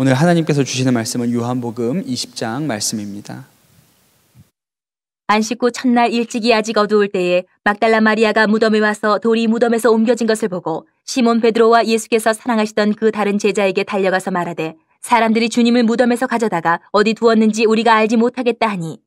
오늘 하나님께서 주시는 말씀은 요한복음 20장 말씀입니다. 안식 후 첫날 일찍이 아직 어두울 때에 막달라 마리아가 무덤에 와서 돌이 무덤에서 옮겨진 것을 보고 시몬 베드로와 예수께서 사랑하시던 그 다른 제자에게 달려가서 말하되 사람들이 주님을 무덤에서 가져다가 어디 두었는지 우리가 알지 못하겠다 하니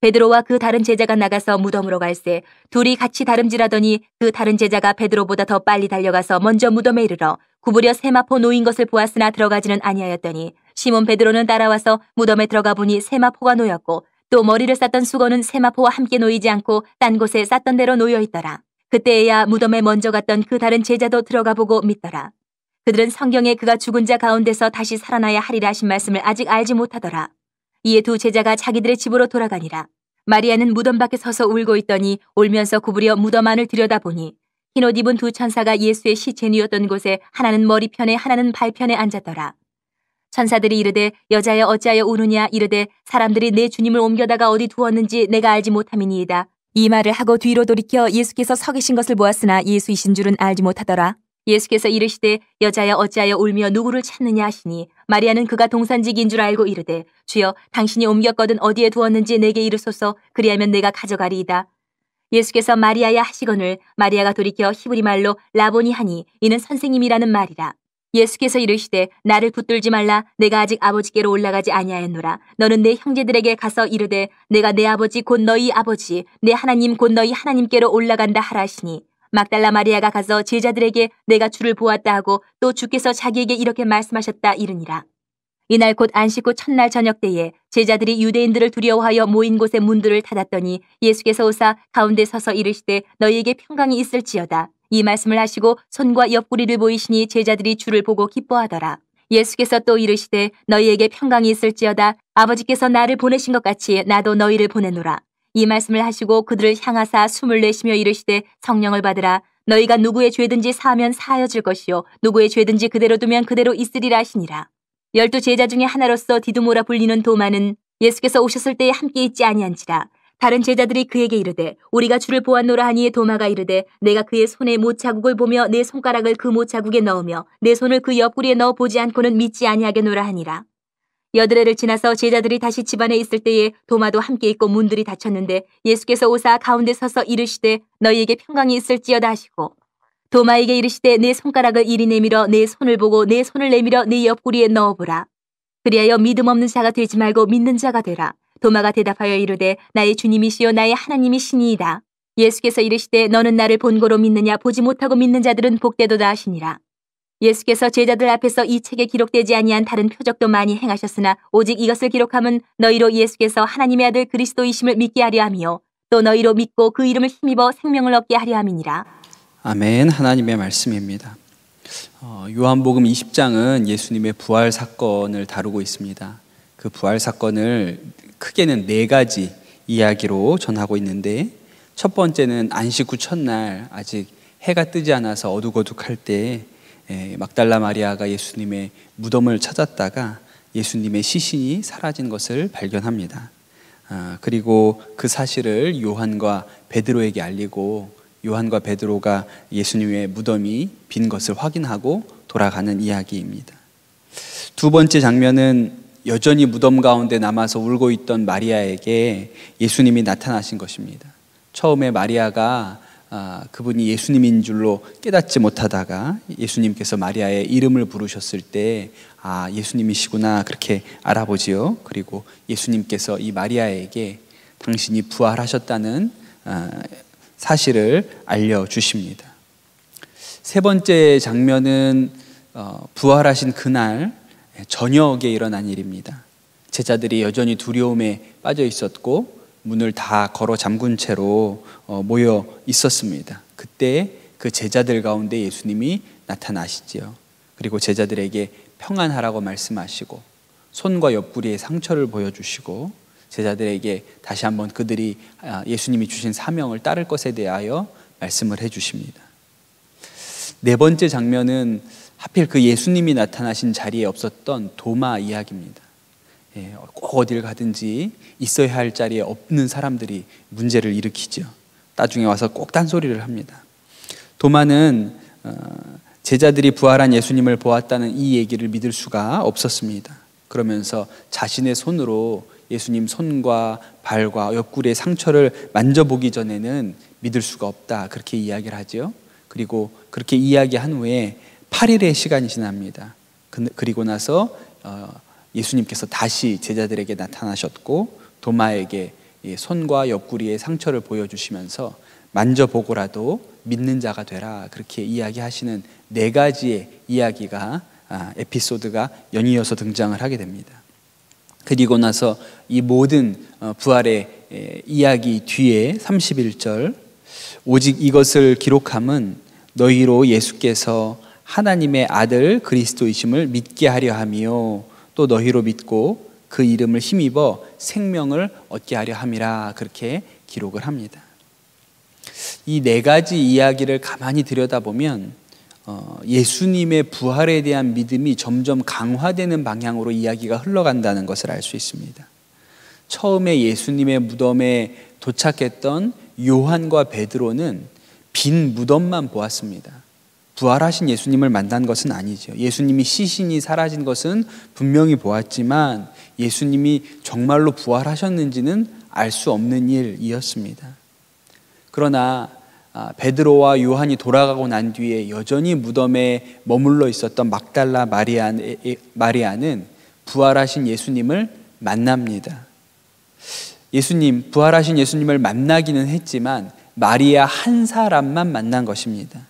베드로와 그 다른 제자가 나가서 무덤으로 갈새 둘이 같이 다름질하더니 그 다른 제자가 베드로보다 더 빨리 달려가서 먼저 무덤에 이르러 구부려 세마포 놓인 것을 보았으나 들어가지는 아니하였더니 시몬 베드로는 따라와서 무덤에 들어가 보니 세마포가 놓였고 또 머리를 쌌던 수건은 세마포와 함께 놓이지 않고 딴 곳에 쌌던 대로 놓여 있더라. 그때에야 무덤에 먼저 갔던 그 다른 제자도 들어가 보고 믿더라. 그들은 성경에 그가 죽은 자 가운데서 다시 살아나야 하리라 하신 말씀을 아직 알지 못하더라. 이에 두 제자가 자기들의 집으로 돌아가니라. 마리아는 무덤 밖에 서서 울고 있더니 울면서 구부려 무덤 안을 들여다보니 흰옷 입은 두 천사가 예수의 시체 누였던 곳에 하나는 머리편에 하나는 발편에 앉았더라. 천사들이 이르되 여자여 어찌하여 우느냐 이르되 사람들이 내 주님을 옮겨다가 어디 두었는지 내가 알지 못함이니이다. 이 말을 하고 뒤로 돌이켜 예수께서 서 계신 것을 보았으나 예수이신 줄은 알지 못하더라. 예수께서 이르시되 여자여 어찌하여 울며 누구를 찾느냐 하시니 마리아는 그가 동산직인 줄 알고 이르되 주여 당신이 옮겼거든 어디에 두었는지 내게 이르소서 그리하면 내가 가져가리이다. 예수께서 마리아야 하시거늘 마리아가 돌이켜 히브리 말로 라보니 하니 이는 선생님이라는 말이라. 예수께서 이르시되 나를 붙들지 말라 내가 아직 아버지께로 올라가지 아니하였노라 너는 내 형제들에게 가서 이르되 내가 내 아버지 곧 너희 아버지 내 하나님 곧 너희 하나님께로 올라간다 하라 하시니 막달라 마리아가 가서 제자들에게 내가 주를 보았다 하고 또 주께서 자기에게 이렇게 말씀하셨다 이르니라 이날 곧 안식 후 첫날 저녁 때에 제자들이 유대인들을 두려워하여 모인 곳의 문들을 닫았더니 예수께서 오사 가운데 서서 이르시되 너희에게 평강이 있을지어다 이 말씀을 하시고 손과 옆구리를 보이시니 제자들이 주를 보고 기뻐하더라. 예수께서 또 이르시되 너희에게 평강이 있을지어다 아버지께서 나를 보내신 것 같이 나도 너희를 보내노라. 이 말씀을 하시고 그들을 향하사 숨을 내쉬며 이르시되 성령을 받으라. 너희가 누구의 죄든지 사하면 사하여질 것이요 누구의 죄든지 그대로 두면 그대로 있으리라 하시니라. 열두 제자 중에 하나로서 디두모라 불리는 도마는 예수께서 오셨을 때에 함께 있지 아니한지라 다른 제자들이 그에게 이르되 우리가 주를 보았노라 하니 도마가 이르되 내가 그의 손에 못 자국을 보며 내 손가락을 그 못 자국에 넣으며 내 손을 그 옆구리에 넣어 보지 않고는 믿지 아니하겠노라 하니라. 여드레를 지나서 제자들이 다시 집안에 있을 때에 도마도 함께 있고 문들이 닫혔는데 예수께서 오사 가운데 서서 이르시되 너희에게 평강이 있을지어다 하시고 도마에게 이르시되 내 손가락을 이리 내밀어 내 손을 보고 내 손을 내밀어 내 옆구리에 넣어보라. 그리하여 믿음 없는 자가 되지 말고 믿는 자가 되라. 도마가 대답하여 이르되 나의 주님이시요 나의 하나님이시니이다. 예수께서 이르시되 너는 나를 본고로 믿느냐 보지 못하고 믿는 자들은 복되도다 하시니라. 예수께서 제자들 앞에서 이 책에 기록되지 아니한 다른 표적도 많이 행하셨으나 오직 이것을 기록함은 너희로 예수께서 하나님의 아들 그리스도이심을 믿게 하려 함이요 또 너희로 믿고 그 이름을 힘입어 생명을 얻게 하려 함이니라. 아멘. 하나님의 말씀입니다. 어, 요한복음 20장은 예수님의 부활 사건을 다루고 있습니다. 그 부활 사건을 크게는 네 가지 이야기로 전하고 있는데 첫 번째는 안식 후 첫날 아직 해가 뜨지 않아서 어둑어둑할 때 막달라 마리아가 예수님의 무덤을 찾았다가 예수님의 시신이 사라진 것을 발견합니다. 아, 그리고 그 사실을 요한과 베드로에게 알리고 요한과 베드로가 예수님의 무덤이 빈 것을 확인하고 돌아가는 이야기입니다. 두 번째 장면은 여전히 무덤 가운데 남아서 울고 있던 마리아에게 예수님이 나타나신 것입니다. 처음에 마리아가 아, 그분이 예수님인 줄로 깨닫지 못하다가 예수님께서 마리아의 이름을 부르셨을 때, 아, 예수님이시구나, 그렇게 알아보지요. 그리고 예수님께서 이 마리아에게 당신이 부활하셨다는 아, 사실을 알려 주십니다. 세 번째 장면은 어, 부활하신 그날 저녁에 일어난 일입니다. 제자들이 여전히 두려움에 빠져 있었고 문을 다 걸어 잠근 채로 어, 모여 있었습니다. 그때 그 제자들 가운데 예수님이 나타나시지요. 그리고 제자들에게 평안하라고 말씀하시고 손과 옆구리에 상처를 보여주시고 제자들에게 다시 한번 그들이 아, 예수님이 주신 사명을 따를 것에 대하여 말씀을 해주십니다. 네 번째 장면은 하필 그 예수님이 나타나신 자리에 없었던 도마 이야기입니다. 예, 꼭 어딜 가든지 있어야 할 자리에 없는 사람들이 문제를 일으키죠. 나중에 와서 꼭 딴소리를 합니다. 도마는 어, 제자들이 부활한 예수님을 보았다는 이 얘기를 믿을 수가 없었습니다. 그러면서 자신의 손으로 예수님 손과 발과 옆구리의 상처를 만져보기 전에는 믿을 수가 없다. 그렇게 이야기를 하죠. 그리고 그렇게 이야기한 후에 8일의 시간이 지납니다. 그리고 나서 어, 예수님께서 다시 제자들에게 나타나셨고 도마에게 손과 옆구리의 상처를 보여주시면서 만져보고라도 믿는 자가 되라 그렇게 이야기하시는 네 가지의 이야기가 아, 에피소드가 연이어서 등장을 하게 됩니다. 그리고 나서 이 모든 어, 부활의 이야기 뒤에 31절 오직 이것을 기록함은 너희로 예수께서 하나님의 아들 그리스도이심을 믿게 하려 함이요 또 너희로 믿고 그 이름을 힘입어 생명을 얻게 하려 함이라 그렇게 기록을 합니다. 이 네 가지 이야기를 가만히 들여다보면 어, 예수님의 부활에 대한 믿음이 점점 강화되는 방향으로 이야기가 흘러간다는 것을 알 수 있습니다. 처음에 예수님의 무덤에 도착했던 요한과 베드로는 빈 무덤만 보았습니다. 부활하신 예수님을 만난 것은 아니죠. 예수님이 시신이 사라진 것은 분명히 보았지만 예수님이 정말로 부활하셨는지는 알 수 없는 일이었습니다. 그러나 아, 베드로와 요한이 돌아가고 난 뒤에 여전히 무덤에 머물러 있었던 막달라 마리아는 부활하신 예수님을 만납니다. 예수님, 부활하신 예수님을 만나기는 했지만 마리아 한 사람만 만난 것입니다.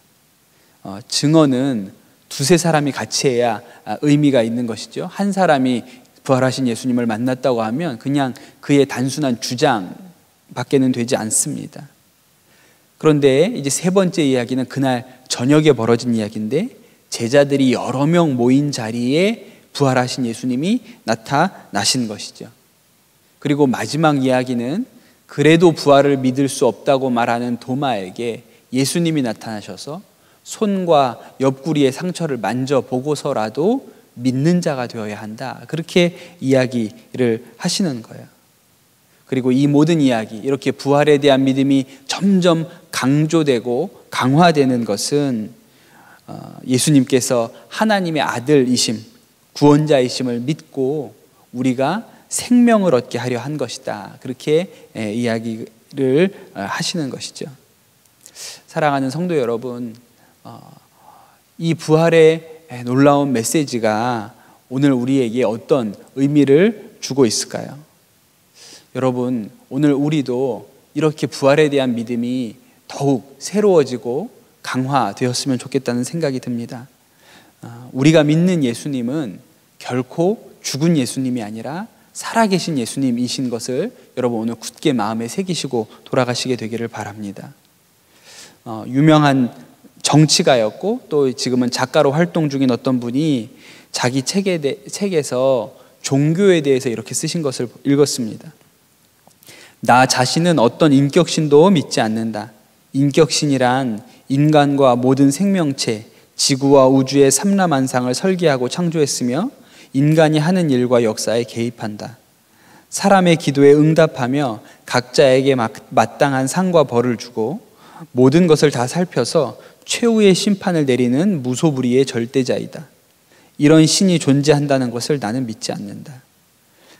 어, 증언은 두세 사람이 같이 해야 아, 의미가 있는 것이죠. 한 사람이 부활하신 예수님을 만났다고 하면 그냥 그의 단순한 주장 밖에는 되지 않습니다. 그런데 이제 세 번째 이야기는 그날 저녁에 벌어진 이야기인데 제자들이 여러 명 모인 자리에 부활하신 예수님이 나타나신 것이죠. 그리고 마지막 이야기는 그래도 부활을 믿을 수 없다고 말하는 도마에게 예수님이 나타나셔서 손과 옆구리의 상처를 만져보고서라도 믿는 자가 되어야 한다. 그렇게 이야기를 하시는 거예요. 그리고 이 모든 이야기, 이렇게 부활에 대한 믿음이 점점 강조되고 강화되는 것은 어, 예수님께서 하나님의 아들이심, 구원자이심을 믿고 우리가 생명을 얻게 하려 한 것이다. 그렇게 이야기를 어, 하시는 것이죠. 사랑하는 성도 여러분, 어, 이 부활의 놀라운 메시지가 오늘 우리에게 어떤 의미를 주고 있을까요? 여러분, 오늘 우리도 이렇게 부활에 대한 믿음이 더욱 새로워지고 강화되었으면 좋겠다는 생각이 듭니다. 아, 우리가 믿는 예수님은 결코 죽은 예수님이 아니라 살아계신 예수님이신 것을 여러분 오늘 굳게 마음에 새기시고 돌아가시게 되기를 바랍니다. 어, 유명한 정치가였고 또 지금은 작가로 활동 중인 어떤 분이 자기 책에 대, 책에서 종교에 대해서 이렇게 쓰신 것을 읽었습니다. 나 자신은 어떤 인격신도 믿지 않는다. 인격신이란 인간과 모든 생명체, 지구와 우주의 삼라만상을 설계하고 창조했으며 인간이 하는 일과 역사에 개입한다. 사람의 기도에 응답하며 각자에게 마땅한 상과 벌을 주고 모든 것을 다 살펴서 최후의 심판을 내리는 무소불위의 절대자이다. 이런 신이 존재한다는 것을 나는 믿지 않는다.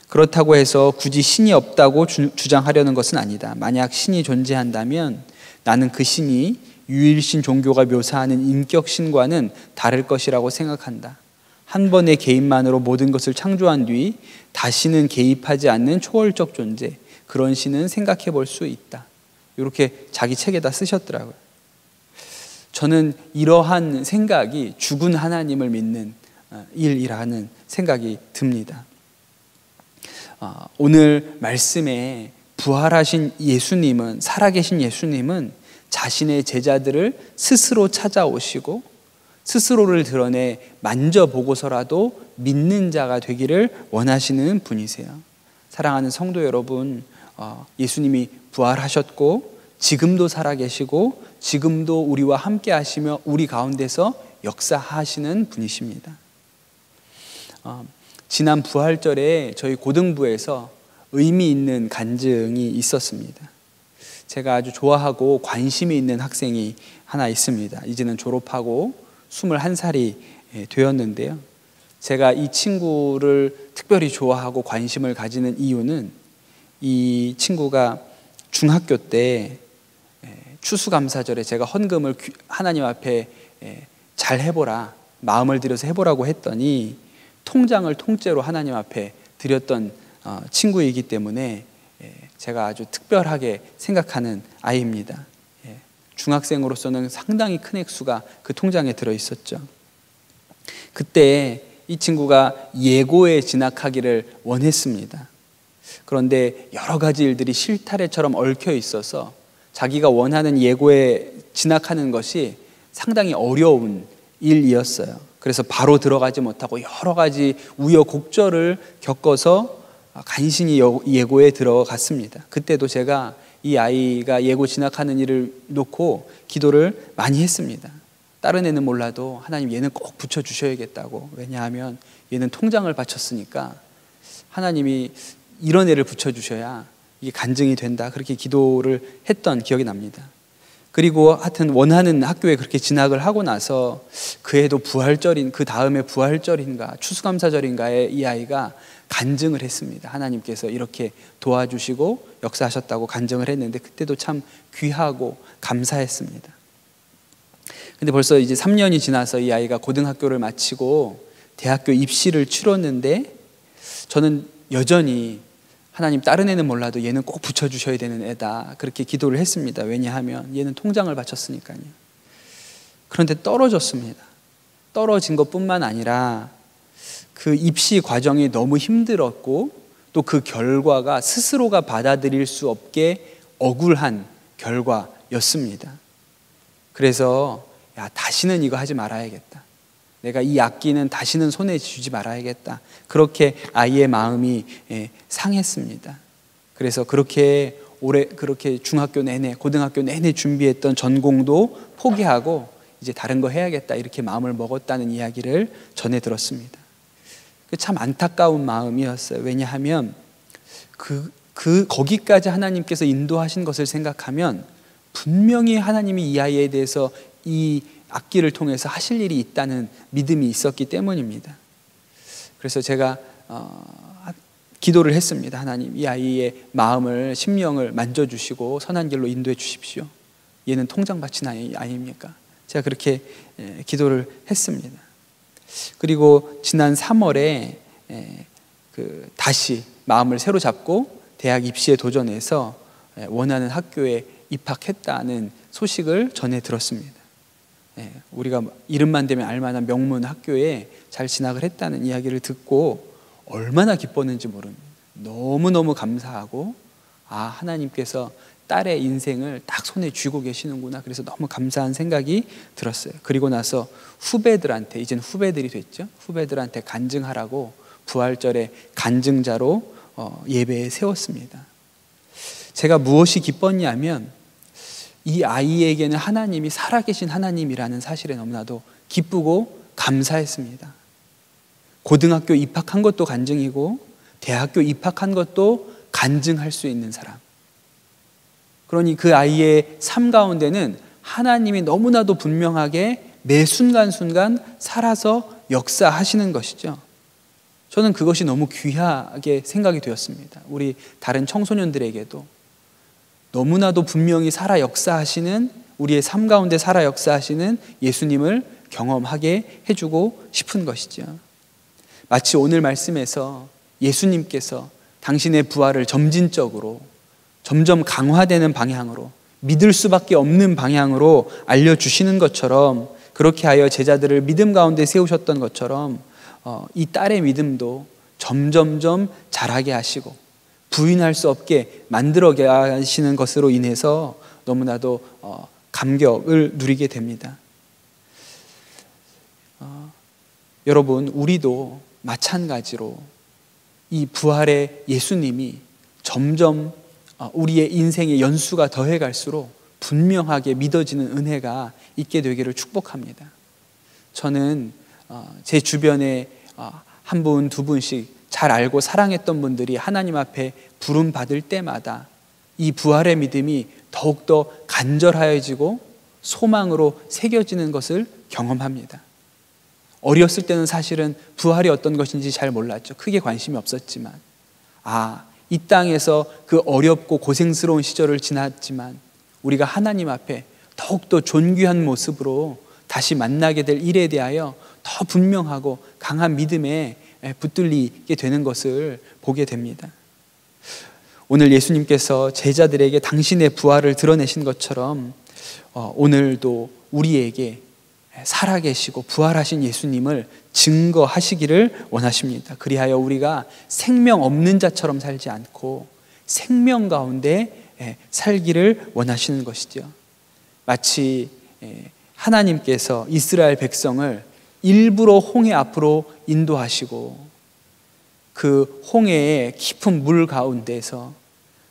그렇다고 해서 굳이 신이 없다고 주, 장하려는 것은 아니다. 만약 신이 존재한다면 나는 그 신이 유일신 종교가 묘사하는 인격신과는 다를 것이라고 생각한다. 한 번의 개입만으로 모든 것을 창조한 뒤 다시는 개입하지 않는 초월적 존재, 그런 신은 생각해 볼 수 있다. 이렇게 자기 책에다 쓰셨더라고요. 저는 이러한 생각이 죽은 하나님을 믿는 어, 일이라는 생각이 듭니다. 어, 오늘 말씀에 부활하신 예수님은 살아계신 예수님은 자신의 제자들을 스스로 찾아오시고 스스로를 드러내 만져보고서라도 믿는 자가 되기를 원하시는 분이세요. 사랑하는 성도 여러분, 어, 예수님이 부활하셨고 지금도 살아계시고 지금도 우리와 함께 하시며 우리 가운데서 역사하시는 분이십니다. 어, 지난 부활절에 저희 고등부에서 의미 있는 간증이 있었습니다. 제가 아주 좋아하고 관심이 있는 학생이 하나 있습니다. 이제는 졸업하고 21살이 되었는데요. 제가 이 친구를 특별히 좋아하고 관심을 가지는 이유는 이 친구가 중학교 때 추수감사절에 제가 헌금을 하나님 앞에 잘 해보라 마음을 들여서 해보라고 했더니 통장을 통째로 하나님 앞에 드렸던 어, 친구이기 때문에 제가 아주 특별하게 생각하는 아이입니다. 중학생으로서는 상당히 큰 액수가 그 통장에 들어 있었죠. 그때 이 친구가 예고에 진학하기를 원했습니다. 그런데 여러 가지 일들이 실타래처럼 얽혀 있어서 자기가 원하는 예고에 진학하는 것이 상당히 어려운 일이었어요. 그래서 바로 들어가지 못하고 여러 가지 우여곡절을 겪어서 간신히 예고에 들어갔습니다. 그때도 제가 이 아이가 예고 진학하는 일을 놓고 기도를 많이 했습니다. 다른 애는 몰라도 하나님 얘는 꼭 붙여 주셔야겠다고. 왜냐하면 얘는 통장을 바쳤으니까 하나님이 이런 애를 붙여 주셔야 이게 간증이 된다. 그렇게 기도를 했던 기억이 납니다. 그리고 하여튼 원하는 학교에 그렇게 진학을 하고 나서 그 해도 부활절인 그 다음에 부활절인가 추수감사절인가에 이 아이가 간증을 했습니다. 하나님께서 이렇게 도와주시고 역사하셨다고 간증을 했는데 그때도 참 귀하고 감사했습니다. 근데 벌써 이제 3년이 지나서 이 아이가 고등학교를 마치고 대학교 입시를 치렀는데 저는 여전히 하나님 다른 애는 몰라도 얘는 꼭 붙여주셔야 되는 애다. 그렇게 기도를 했습니다. 왜냐하면 얘는 통장을 바쳤으니까요. 그런데 떨어졌습니다. 떨어진 것 뿐만 아니라 그 입시 과정이 너무 힘들었고 또 그 결과가 스스로가 받아들일 수 없게 억울한 결과였습니다. 그래서 야, 다시는 이거 하지 말아야겠다. 내가 이 악기는 다시는 손에 쥐지 말아야겠다. 그렇게 아이의 마음이 예, 상했습니다. 그래서 그렇게 올해 그렇게 중학교 내내 고등학교 내내 준비했던 전공도 포기하고 이제 다른 거 해야겠다 이렇게 마음을 먹었다는 이야기를 전해 들었습니다. 그참 안타까운 마음이었어요. 왜냐하면 그, 그 거기까지 하나님께서 인도하신 것을 생각하면 분명히 하나님이 이 아이에 대해서 이 악기를 통해서 하실 일이 있다는 믿음이 있었기 때문입니다. 그래서 제가 어, 기도를 했습니다. 하나님, 이 아이의 마음을, 심령을 만져주시고 선한 길로 인도해 주십시오. 얘는 통장 바친 아이 아닙니까? 제가 그렇게 예, 기도를 했습니다. 그리고 지난 3월에 예, 그 다시 마음을 새로 잡고 대학 입시에 도전해서 예, 원하는 학교에 입학했다는 소식을 전해 들었습니다. 예, 우리가 이름만 되면 알만한 명문 학교에 잘 진학을 했다는 이야기를 듣고 얼마나 기뻤는지 모릅니다. 너무너무 감사하고 아 하나님께서 딸의 인생을 딱 손에 쥐고 계시는구나. 그래서 너무 감사한 생각이 들었어요. 그리고 나서 후배들한테 이젠 후배들이 됐죠. 후배들한테 간증하라고 부활절에 간증자로 어, 예배에 세웠습니다. 제가 무엇이 기뻤냐면 이 아이에게는 하나님이 살아계신 하나님이라는 사실에 너무나도 기쁘고 감사했습니다. 고등학교 입학한 것도 간증이고 대학교 입학한 것도 간증할 수 있는 사람. 그러니 그 아이의 삶 가운데는 하나님이 너무나도 분명하게 매 순간순간 살아서 역사하시는 것이죠. 저는 그것이 너무 귀하게 생각이 되었습니다. 우리 다른 청소년들에게도 너무나도 분명히 살아 역사하시는 우리의 삶 가운데 살아 역사하시는 예수님을 경험하게 해주고 싶은 것이죠. 마치 오늘 말씀에서 예수님께서 당신의 부활을 점진적으로 점점 강화되는 방향으로 믿을 수밖에 없는 방향으로 알려주시는 것처럼 그렇게 하여 제자들을 믿음 가운데 세우셨던 것처럼 어, 이 딸의 믿음도 점점점 자라게 하시고 부인할 수 없게 만들어 가시는 것으로 인해서 너무나도 어, 감격을 누리게 됩니다. 어, 여러분, 우리도 마찬가지로 이 부활의 예수님이 점점 어, 우리의 인생의 연수가 더해 갈수록 분명하게 믿어지는 은혜가 있게 되기를 축복합니다. 저는 제 주변에 한 분, 두 분씩 잘 알고 사랑했던 분들이 하나님 앞에 부름 받을 때마다 이 부활의 믿음이 더욱더 간절하여지고 소망으로 새겨지는 것을 경험합니다. 어렸을 때는 사실은 부활이 어떤 것인지 잘 몰랐죠. 크게 관심이 없었지만. 아, 이 땅에서 그 어렵고 고생스러운 시절을 지났지만 우리가 하나님 앞에 더욱더 존귀한 모습으로 다시 만나게 될 일에 대하여 더 분명하고 강한 믿음에 붙들리게 되는 것을 보게 됩니다. 오늘 예수님께서 제자들에게 당신의 부활을 드러내신 것처럼 어, 오늘도 우리에게 살아계시고 부활하신 예수님을 증거하시기를 원하십니다. 그리하여 우리가 생명 없는 자처럼 살지 않고 생명 가운데 살기를 원하시는 것이죠. 마치 하나님께서 이스라엘 백성을 일부러 홍해 앞으로 인도하시고 그 홍해의 깊은 물 가운데서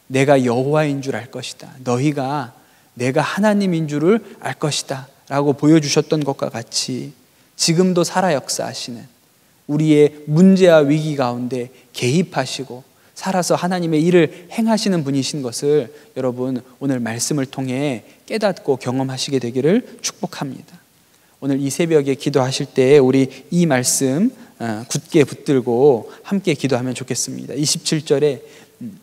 내가 여호와인 줄 알 것이다. 너희가 내가 하나님인 줄을 알 것이다. 라고 보여주셨던 것과 같이 지금도 살아 역사하시는 우리의 문제와 위기 가운데 개입하시고 살아서 하나님의 일을 행하시는 분이신 것을 여러분 오늘 말씀을 통해 깨닫고 경험하시게 되기를 축복합니다. 오늘 이 새벽에 기도하실 때 우리 이 말씀 어, 굳게 붙들고 함께 기도하면 좋겠습니다. 27절에 음,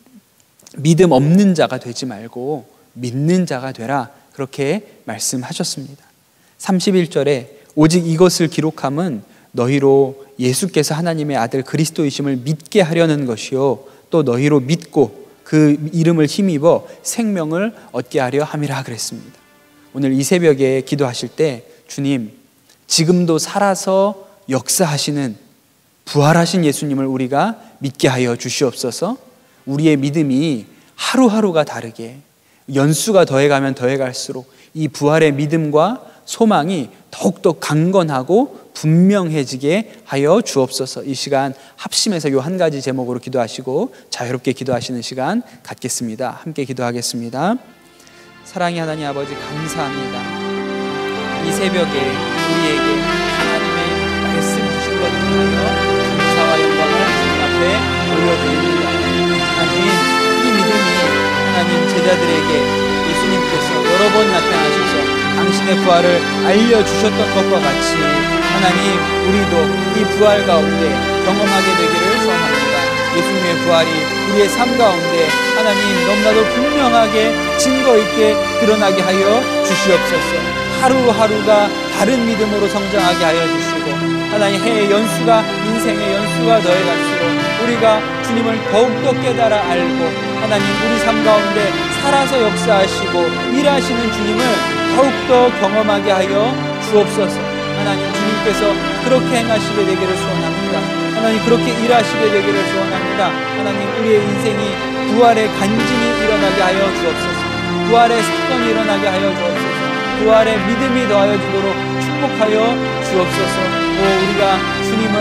믿음 없는 자가 되지 말고 믿는 자가 되라 그렇게 말씀하셨습니다. 31절에 오직 이것을 기록함은 너희로 예수께서 하나님의 아들 그리스도이심을 믿게 하려는 것이요 또 너희로 믿고 그 이름을 힘입어 생명을 얻게 하려 함이라 그랬습니다. 오늘 이 새벽에 기도하실 때 주님 지금도 살아서 역사하시는 부활하신 예수님을 우리가 믿게 하여 주시옵소서. 우리의 믿음이 하루하루가 다르게 연수가 더해가면 더해갈수록 이 부활의 믿음과 소망이 더욱더 강건하고 분명해지게 하여 주옵소서. 이 시간 합심해서 요 한 가지 제목으로 기도하시고 자유롭게 기도하시는 시간 갖겠습니다. 함께 기도하겠습니다. 사랑의 하나님 아버지 감사합니다. 이 새벽에 우리에게 하나님의 말씀 주신 것을 하여 감사와 영광을 주님 앞에 올려드립니다. 하나님 이 믿음이 하나님 제자들에게 예수님께서 여러 번 나타나셔서 당신의 부활을 알려주셨던 것과 같이 하나님 우리도 이 부활 가운데 경험하게 되기를 소원합니다. 예수님의 부활이 우리의 삶 가운데 하나님 너무나도 분명하게 증거 있게 드러나게 하여 주시옵소서. 하루하루가 다른 믿음으로 성장하게 하여 주시고 하나님 해의 연수가 인생의 연수가 더해갈수록 우리가 주님을 더욱더 깨달아 알고 하나님 우리 삶 가운데 살아서 역사하시고 일하시는 주님을 더욱더 경험하게 하여 주옵소서. 하나님 주님께서 그렇게 행하시게 되기를 소원합니다. 하나님 그렇게 일하시게 되기를 소원합니다. 하나님 우리의 인생이 부활의 간증이 일어나게 하여 주옵소서. 부활의 사건이 일어나게 하여 주옵소서. 부활의 믿음이 더하여지도록 축복하여 주옵소서. 오 우리가 주님을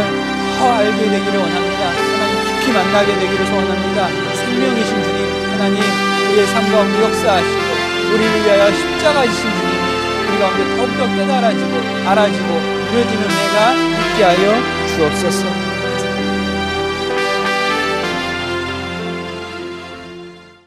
더 알게 되기를 원합니다. 하나님 깊이 만나게 되기를 소원합니다. 생명이신 주님 하나님 우리의 삶 가운데 역사하시고 우리를 위하여 십자가 지신 주님이 우리 가운데 더욱더 깨달아지고 알아지고 이어지는 내가 있게 하여 주옵소서.